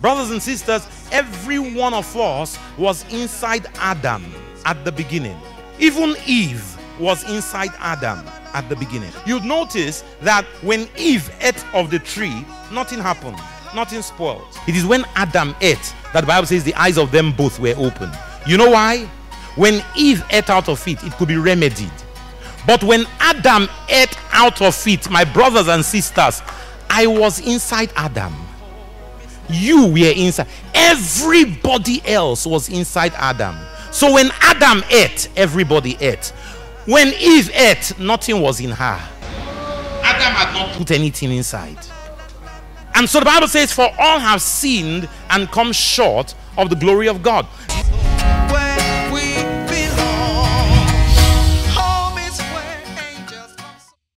Brothers and sisters, every one of us was inside Adam at the beginning. Even Eve was inside Adam at the beginning. You'd notice that when Eve ate of the tree, nothing happened, nothing spoiled. It is when Adam ate that the Bible says the eyes of them both were open. You know why? When Eve ate out of it, it could be remedied. But when Adam ate out of it, my brothers and sisters, I was inside Adam. You were inside. Everybody else was inside Adam. So when Adam ate, everybody ate. When Eve ate, nothing was in her. Adam had not put anything inside. And so the Bible says, For all have sinned and come short of the glory of God.